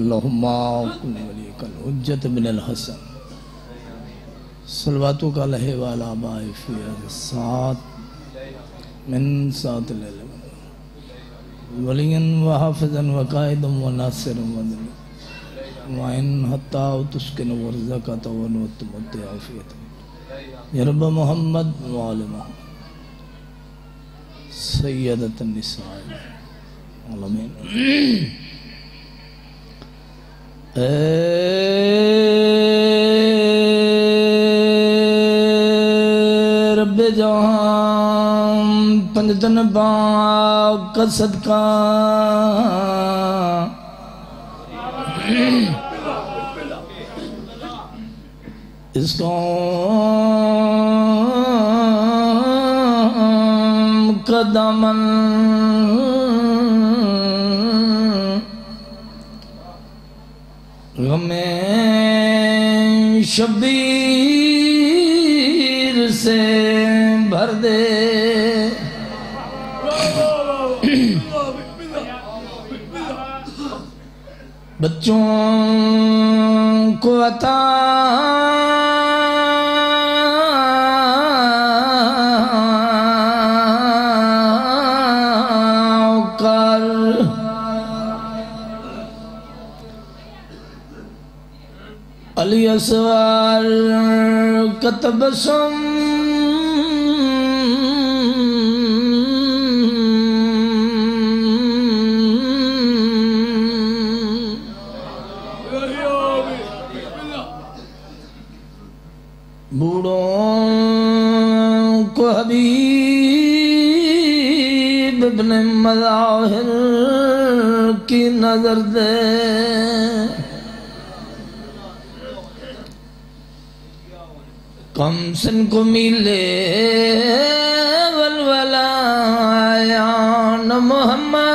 लहुमा कल हजत बिन हसन। सलवातों का लहे वाला सात मिन सात वलियन व हाफिजन व कायदम व नासिर वाइन हत्ता तुस्किन वर्जा का तवन व तुमत आफियत या मोहम्मद वाल मोहम्मद। सैयदत निसाए। रब जहां पंजतन बाग का सदका इसको कदमन गमे शबीर से भर दे। बच्चों को अता अली असवार कतबसम कम सन को मिले वलवला, या न मोहम्मद।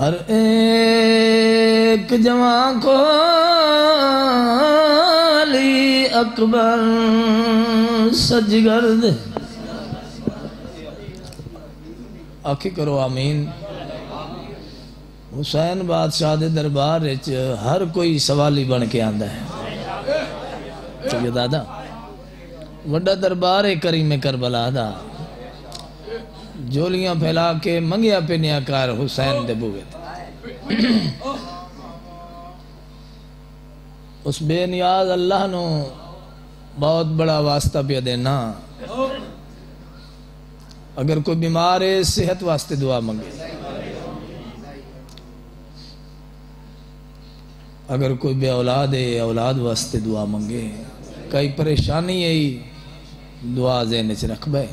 हर एक जवा को अली अकबर सजगर्द आखी करो आमीन। हुसैन बादशाह दे दरबार हर कोई सवाली बन के आंदा है। ठीक है, दादा? वड्डा दरबार है करीम करबला दा। जोलियाँ फैला के मंगिया पिनिया कर हुसैन दे बूहे। उस बेनियाज अल्लाह नु बहुत बड़ा वास्ता पिया देना। अगर कोई बीमार है, सेहत वास्ते दुआ मंगे। अगर कोई बे औलाद है, औलाद वास्ते दुआ मंगे। कई परेशानी है दुआ जेन च रख बे।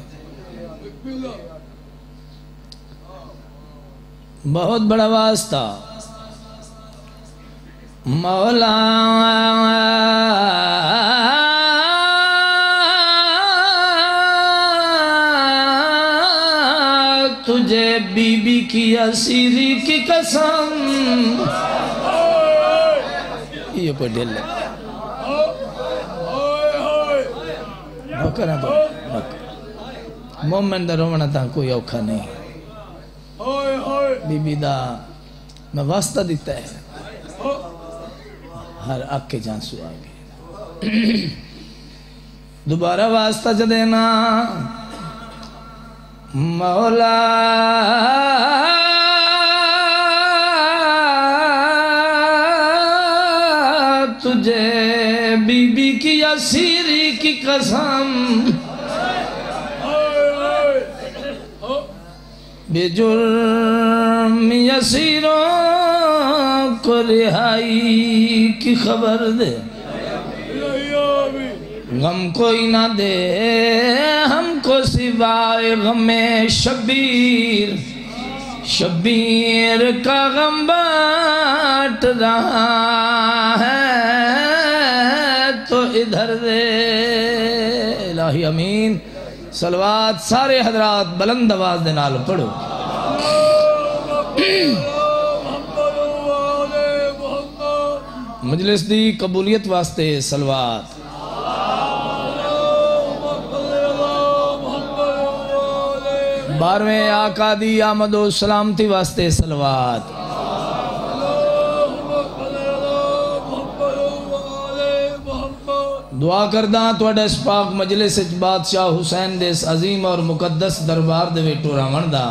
बहुत बड़ा वास्ता। मौला बीबी की असीरी की कसम। ये है नौकर ता कोई औखा नहीं। बीबी दा मैं वास्ता दिता है। हर आके जांसू आ गए दोबारा वास्ता च देना मौला। तुझे बीबी की असीरी की कसम। बेजुर्म यसीरों को रिहाई की खबर दे। गम कोई ना दे, हमको सिवाय गमे शबीर शबीर का गम बांट रहा है तो इधर दे। इलाही अमीन। सलवात सारे हजरात बुलंद आवाज़ दे नाल पढ़ो। मजलिस दी कबूलियत वास्ते सलवात। बारहवें आका दी आमदो सलामती वास्ते सलवात दुआ करदा ਤੁਹਾਡੇ ਇਸ ਪਾਕ ਮਜਲਿਸ ਵਿੱਚ ਬਾਦਸ਼ਾਹ ਹੁਸੈਨ ਦੇ ਇਸ ਅਜ਼ੀਮ ਔਰ ਮੁਕੱਦਸ ਦਰਬਾਰ ਦੇ ਵਿੱਚ ਟੁਰਾਵਣ ਦਾ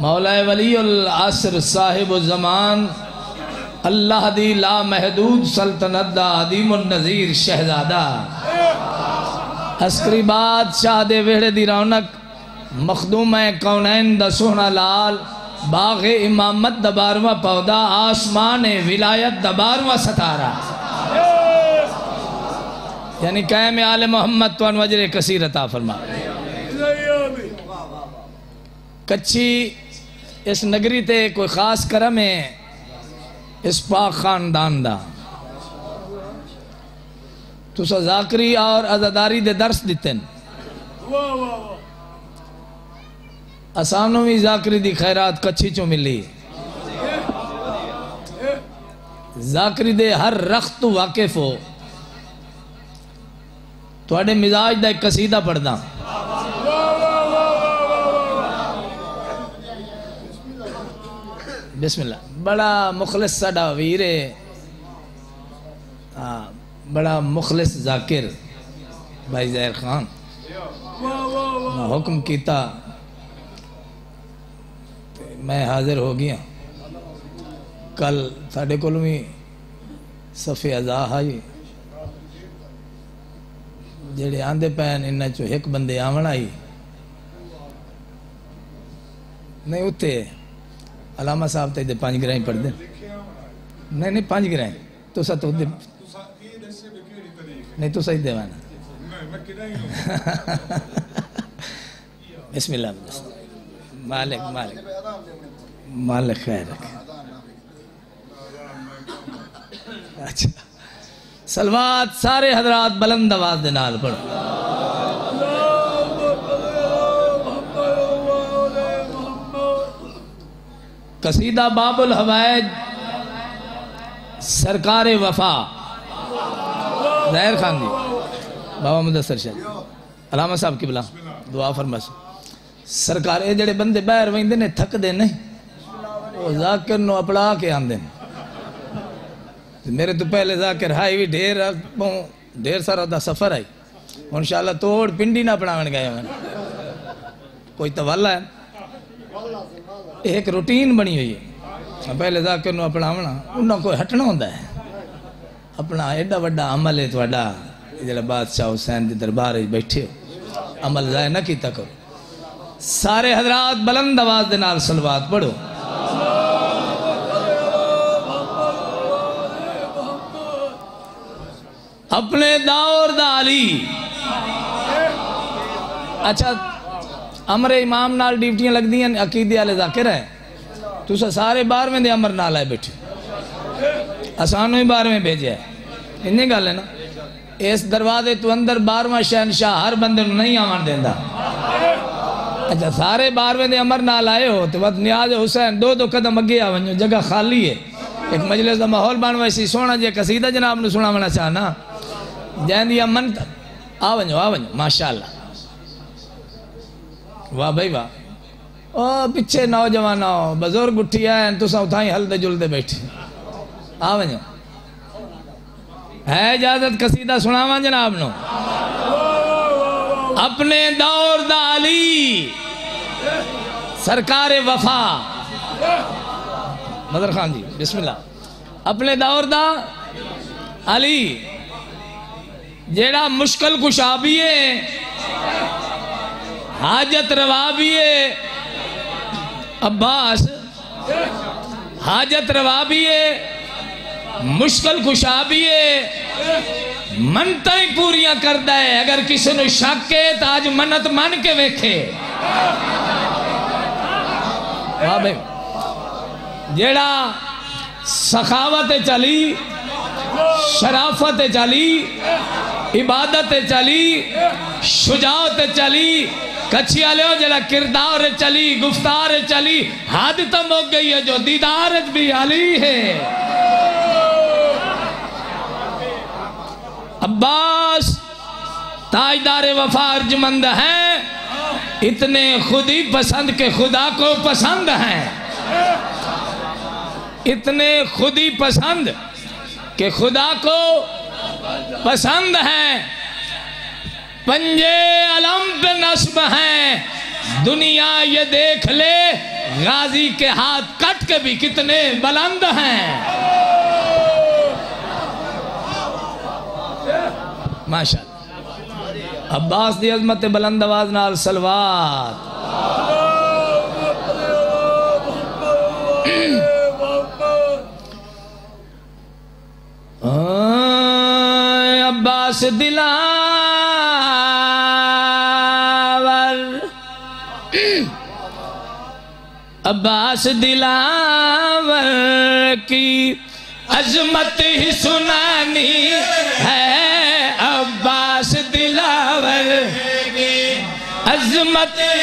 ਮੌਲਾ ਵਲੀਉਲ ਆਸਰ ਸਾਹਿਬ ਜ਼ਮਾਨ अल्लाह दी ला महदूद सल्तनत दा अदीमुन नज़ीर शहजादा अस्करी बादशाह दे वेड़े दी रौनक मखदूम कौनैन दा सोहना लाल। बाग इमामत दा बारवा पौधा, आसमान विलायत दा बारवा सतारा। यानी कैम आल मोहम्मद तो वजर कसीर अता फरमा कच्ची इस नगरी ते कोई खास करम है? इस पाक खानदान दा। तुसा जाकरी और अजादारी दे दर्स दिते असानों भी जाकरी दी खैरात कच्छी चो मिली। जाकरी दे हर रख्त तो वाकिफ हो। थोड़े मिजाज का एक कसीदा पढ़दा। बिस्मिल्लाह। बड़ा मुखलिस साडा वीर हाँ। बड़ा मुखलिस जाकिर। भाई जहर खान। हुक्म किया मैं हाजिर हो गया। कल साढ़े को भी सफ़े अजा आई जेड़े आंदे पैन इन्हें चो एक बंदे आवन आई। नहीं उत्ते अलामा साहब तो पाँच ग्राही पढ़ते नहीं नहीं पाँच ग्राही तो तो नहीं तो सही देवाना। बिस्मिल्लाह। मालिक मालिक। मालिक खैर। अच्छा। सलवात सारे हजरात बुलंद आवाज़ दे नाल पढ़ो। कसीदा बाबुल हवायज सरकार वफा। जहर खान जी। बाबा मुदसर शाह अलामा साहब की बुला दुआ फरमस सरकार ये जड़े बंदे बाहर वेंदे ने, थकदे नहीं वो जाकिर नो अपड़ा के आंदे मेरे तो पहले जाकिर हाई भी ढेर ढेर सारा दा सफ़र आई। हूँ शाला तोड़ पिंडी ना अपनावन गए कोई तवाला है? एक रूटीन बनी हुई है। पहले जाकिर अपनावना उन्होंने कोई हटना होता है? अपना एडा वड्डा अमल है थोड़ा जो बादशाह हुसैन के दरबार बैठे हो। अमल जाए ना किया करो। सारे हजरात बुलंद आवाज़ के नाल सलवात पढ़ो। अपने दौर दाली अच्छा अमरे इमाम नाल ड्यूटियाँ लगदियाँ अकीदे वाले जाकिर है। तुस सारे बारहवें अमर नाल आए बैठे। असानू ही बारहवें भेजे इन्नी गल है ना? इस दरवाजे तो अंदर बारहवा शहनशाह हर बंदे नहीं आवन देंदा। अच्छा सारे बारहवें दे अमर नाल आए हो तो बस नियाज हुसैन, दो दो कदम अगे आ वनो जगह खाली है। एक मजलिस का माहौल बन वैसी सोना जे कसीदा जनाब ने सुनावना चाहना। जैन मन, आ वनो आ वनो माशाल्लाह। वाह भाई वाह। ओ पिछे नौजवान आओ, बुज़ुर्ग उठी आए, तुसा उथा ही हलदे जुलदे आ वनो है इजाज़त कसीदा सुनावा जनाब नो? अपने दौर दा अली सरकार वफा। मदर खान जी, बिस्मिल्लाह। अपने दौर दा अली, जेड़ा मुश्किल कुशा भी है, हाजत रवा भी है, अब्बास, हाजत रवा भी है मुश्किल कुशा भी है। मनता ही पूरी करता है। अगर किसी ने शक है तो आज मन्नत मन के वेखे। जेड़ा सखावत चली, शराफत चली, इबादत चली, शुजात चली कच्छी वाले जरा किरदार चली, गुफ्तार चली हद तम हो गई है, जो दीदार भी आली है। अब्बास, ताजदार वफा अर्जमंद है। इतने खुद ही पसंद के खुदा को पसंद हैं। इतने खुद ही पसंद के खुदा को पसंद हैं। पंजे अलम पे नस्ब हैं। दुनिया ये देख ले, गाजी के हाथ कट के भी कितने बुलंद हैं। माशा अब्बास की अजमत बुलंद आवाज़ नाल सलवात। अब्बास दिलावर। अब्बास दिलावर की अजमत ही सुनानी है। अजमत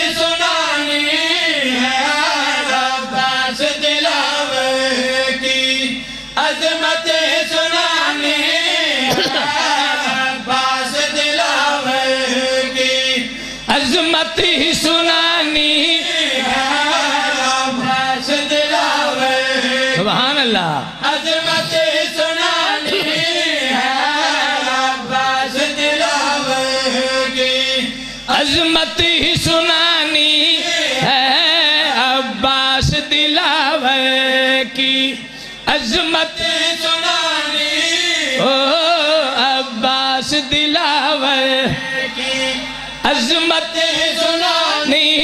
अजमत सुनानी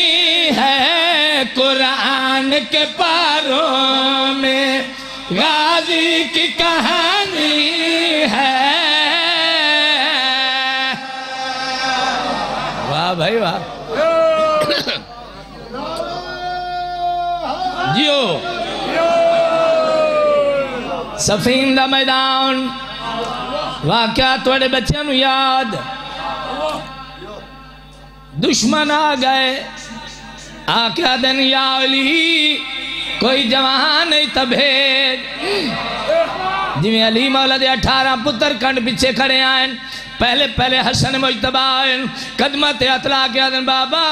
है कुरान के पारों में। गाजी की कहानी है। वाह भाई वाह। जियो। सफीन का मैदान। वाह, क्या थोड़े बच्चों याद। दुश्मन आ गए। आख्या दिन या अली कोई जवान नहीं तभेद जिमें अली मौला दे अठारह पुत्र कंड पिछे खड़े आए पहले पहले हसन मुजतबा आए ते अतला के दिन बाबा,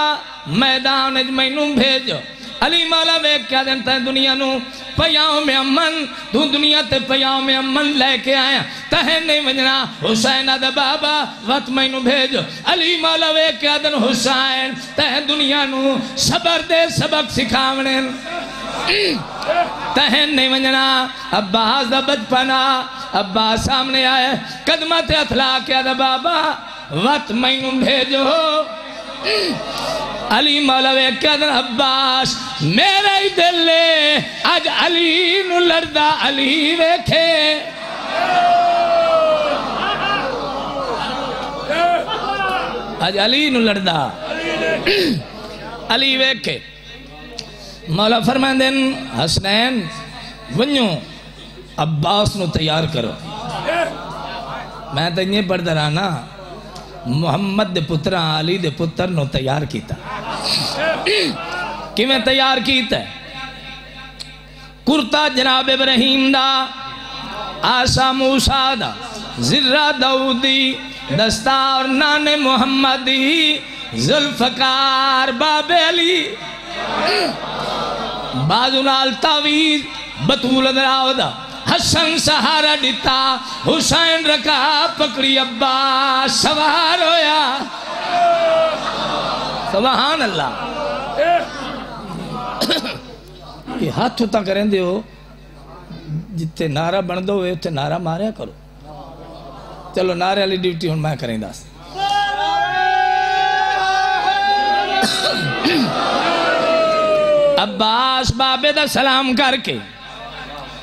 मैदान मैनू भेजो। अली मौला वे क्या दिन तै दुनिया नु पयाओ में अमन तू दुनिया ते पयाओ में अमन लेके आया। तहे नहीं वजना, हुसैन आदा बाबा वत मैनू भेज। अली मौला वे क्या दिन हुसैन, तहे दुनिया नु सबर दे, सबक सिखावने तहन नहीं वंजना, अब्बास दा बचपना, अब्बास सामने आए कदमा ते हथला के आदा बाबा वत मैनू भेजो। अली मौलवे कहते अब्बास, मेरा ही दिल अज अली नु लड़दा, अली वेखे अज अली नु लड़दा। अली वेखे मौला फरमांदे हसनैन, वञो, अब्बास नु तैयार करो। मैं तो इं पढ़ता रहा ना। मुहम्मद दे पुत्रा, अली दे पुत्र किया किवें तैयार किया कुर्ता जनाब इब्राहिम दा आसा मूसा दा, जिर्रा दाऊदी, दस्तार नाने मुहम्मदी, जुल्फकार बाबे अली। बाजू नाल तावीज, बतूल दरावदा हसन सहारा दिता, हुसैन रखा पकड़ी अब्बा, सवार होया। सुभान अल्लाह ये हाथ उता करें हो जिथे नारा बन दो उथे नारा मारिया करो। चलो, नारे वाली ड्यूटी हूँ मैं करें दस अब्बास बाबे का सलाम करके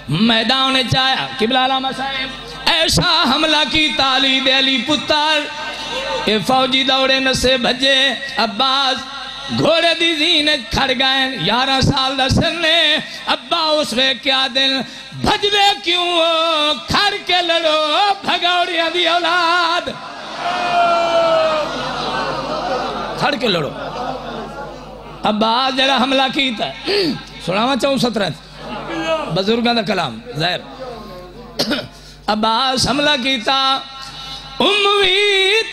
मैदान चाया किबला साहेब, ऐसा हमला की ताली देली पुत्र ये फौजी दौड़े नसे भजे अब्बास। घोड़े दी जीन खड़ गए यारह साल दसन ने। अब्बा उस वे क्या दिन भजदे क्यों खड़ के लड़ो भगौड़िया दी औलाद। खड़ के लड़ो। अब्बास, जरा हमला कीता सुनावा चाहूँ सत्रह बुज़ुर्गों का कलाम, जहर। अब्बास हमला कीता उमवी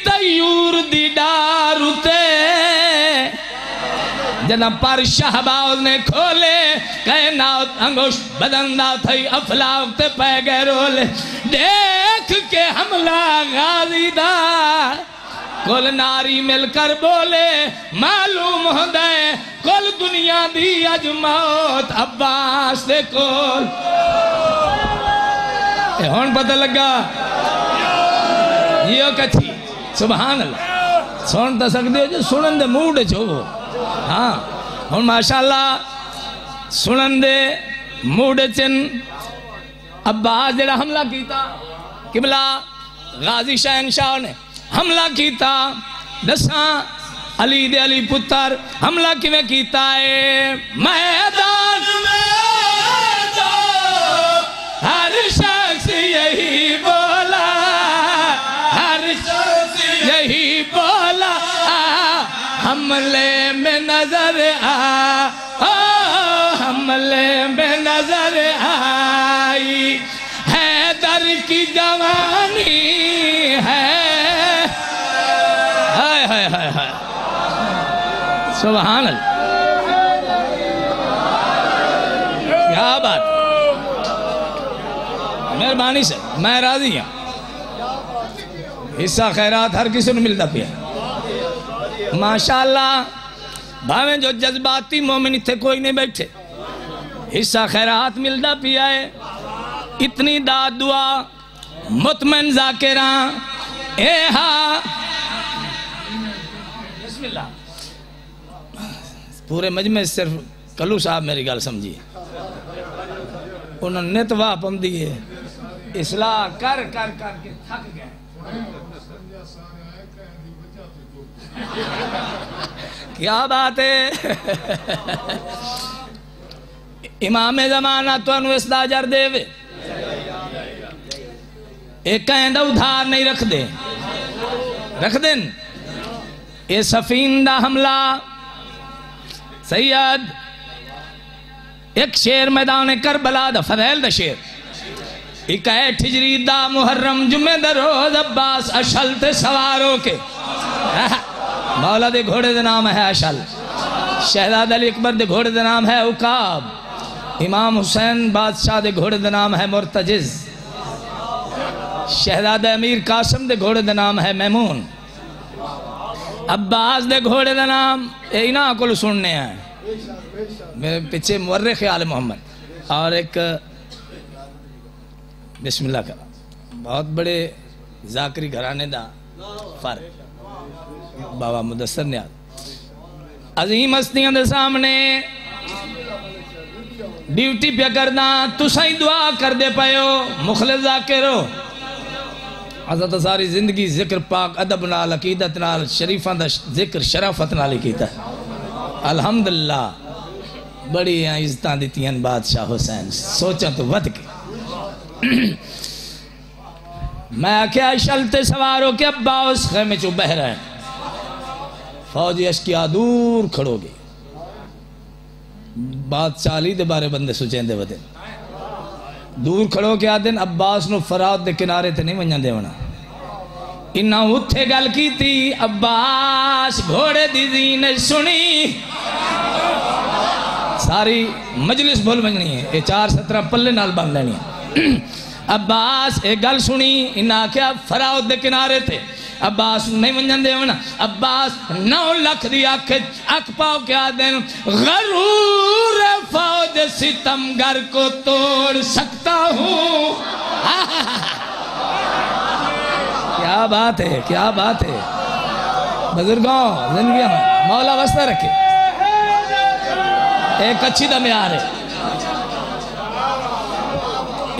तयूर उते। जना पर शहबाज ने खोले नाउत अंगुश बदंदा थई अफलाक ते पै गए रोले। देख के हमला गाजी दा कुल नारी मिलकर बोले मालूम है कुल दुनिया दी अज मौत अब्बास दे कोल ए पता लगा ये कथी सुभान अल्लाह सुन तो सकते हो जो सुनन दे मूड च हो हाँ माशाअल्लाह सुनन दे मूड च अब्बास जेड़ा हमला किया किबला गाजी शहनशाह ने हमला किया दसा, अली दे अली पुत्र हमला कीता है? मैदान, हर शख्स यही बोला, हर शख्स यही बोला, हमले में नज़र आ, ओ, हमले में नज़र आई, हैदर की जवानी सुभान क्या बात। मेहरबानी से मैं राज़ी हाँ। हिस्सा खैरात हर किसी को मिलता पिया माशाल्लाह, भावे जो जज्बाती मोमिन इतने कोई नहीं बैठे। हिस्सा खैरात मिलता पिया है इतनी दाद दुआ, मुतमन जाकिरा। ए हा। बिस्मिल्लाह। पूरे मजमे सिर्फ़ कलू साहब मेरी गल समझी उन्होंने नित वाह पमदी है। इसलाह कर कर कर के थक गए। क्या बात है? इमाम जमाना तुम इसदा जर देवे। एक उधार नहीं रख दे रख ये सफीन का हमला सैयद एक शेर मैदान करबला दा फदैल दा शेर। एक ठिजरी दा मुहर्रम जुमे दा रोज अब्बास अशल ते सवारों के मौला दे घोड़े दे नाम है अशल। शहजाद अली अकबर दे घोड़े दे नाम है उकाब। इमाम हुसैन बादशाह दे घोड़े दे नाम है मुर्तजिज। शहजादा अमीर कासम दे घोड़े दे नाम है मैमून। अब्बास दे घोड़े का नाम इन्हों को सुनने हैं। मेरे पीछे मुर्रे ख्याल मोहम्मद। और एक, बिस्मिल्लाह का, बहुत बड़े जाकरी घराने का फ़र्क। बाबा मुदसर ने अजीम हस्तियों के सामने, ड्यूटी पे करना, तुसा ही दुआ कर दे पायो मुखले जाकिर हो असा तो सारी ज़िंदगी ज़िक्र पाक अदब नाल, अकीदत नाल, शरीफा का ज़िक्र, शराफत नाल ही किया अल्हम्दुलिल्लाह बड़ी इज़्ज़त दित्तियाँ बादशाह हुसैन। सोचा तो वध के। मैं आख्या शलते सवार हो के अब्बा उस खेमे चो बह रहे फौजी अशकिया दूर खड़ोगे बादशाह अली दे बारे बंदे सुचेंदे वदे दूर खड़ो के आते अब्बास न फराद के किनारे ते नहीं वंजन देवना इन्ना उत्थे गल की अब्बास घोड़े दी दी ने सुनी। सारी मजलिस बोल मजनी है, ये चार सत्रह पल्ले नाल बन लेनी अब्बास, एक गल सुनी इन्ना आख्या फराउद के किनारे थे अब्बास नहीं वंजन देवना अब्बास नौ लख दी अख अख पाओ क्या दिन? गरूर फौज सितमगर को तोड़ सकता हूँ। क्या बात है, क्या बात है। बुज़ुर्गों, ज़िंदगी मौला वस्ता रखे। एक अच्छी दम यार है।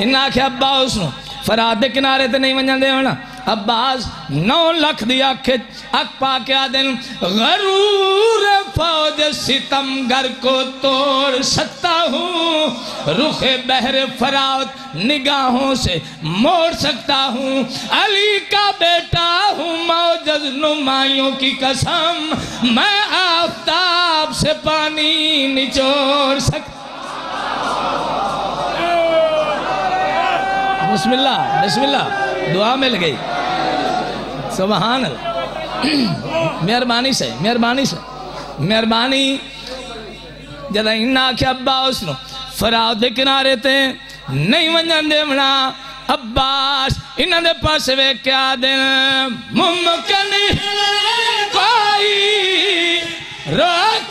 इन्ना आख्या अब्बा उसनु दे किनारे ते नहीं वंजन देवना अब्बास, नौ लख दिया अख अख पा के आदिन गरूर फौज सितमगर को तोड़ सकता हूँ। रुखे बहर फरात निगाहों से मोड़ सकता हूँ। अली का बेटा हूँ, मौजज नुमाइयों की कसम। मैं आफ्ताब से पानी निचोड़ सकता बिस्मिल्लाह बिस्मिल्लाह। दुआ मिल गई। सुबहान मेहरबानी से मेहरबानी से, मेहरबानी। इन्ना आख्या अब्बा उस फराव दे किनारे ते नहीं वंजन देवना अब्बास, इन्हों के पास वे क्या दिन। मुमकिन कोई रोके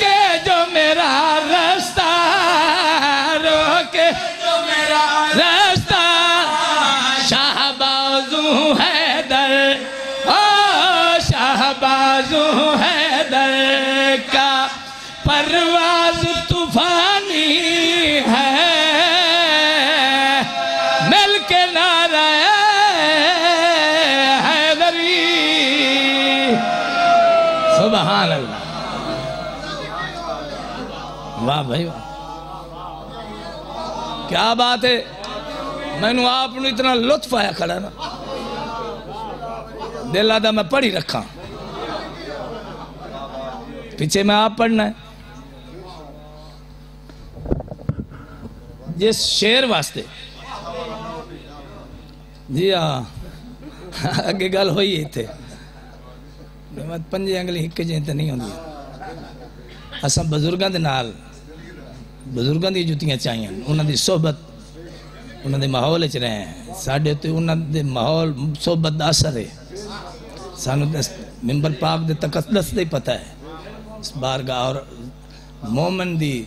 वाह भाई वाह। क्या बात है? मैनू आप इतना लुत्फ आया खड़ा ना। दिल आदा मैं पढ़ी रखा। पीछे मैं आप पढ़ना है। जिस शेर वास्ते। जी हाँ। अगे गल मैं पंजे अंगली हिक जे ते नहीं होंगी असां बजुर्गों के नाल ਬਜ਼ੁਰਗਾਂ ਦੀਆਂ ਜੁੱਤੀਆਂ ਚਾਹੀਆਂ ਉਹਨਾਂ ਦੀ ਸਹਬਤ ਉਹਨਾਂ ਦੇ ਮਾਹੌਲ ਵਿੱਚ ਰਹੇ ਸਾਡੇ ਤੇ ਉਹਨਾਂ ਦੇ ਮਾਹੌਲ ਸਹਬਤ ਦਾ ਅਸਰ ਹੈ ਸਾਨੂੰ ਤਾਂ ਮਿੰਬਰ ਪਾਕ ਦੇ ਤਕੱਦਸ ਦਾ ਹੀ ਪਤਾ ਹੈ ਇਸ ਬਾਰਗਾਹ ਔਰ ਮੂਮਨ ਦੀ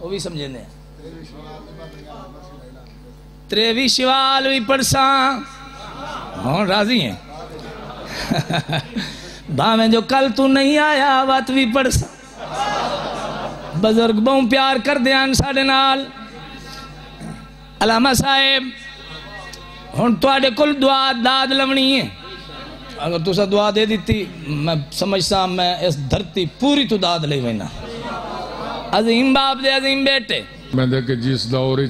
ਉਹ ਵੀ ਸਮਝਦੇ ਆ त्रेवी शिवाल भी पढ़सा हाँ राजी हैं भावें जो कल तू नहीं आया वत भी पढ़सा बजुर्ग बहु प्यार कर हैं साढ़े नाल। अलामा साहेब हूँ थोड़े को दुआ दाद लवनी है। अगर तुस दुआ दे दी मैं समझता मैं इस धरती पूरी तू दाद ले वह अजीम बाप दे अजीम बेटे। मैं देखे जिस दौरे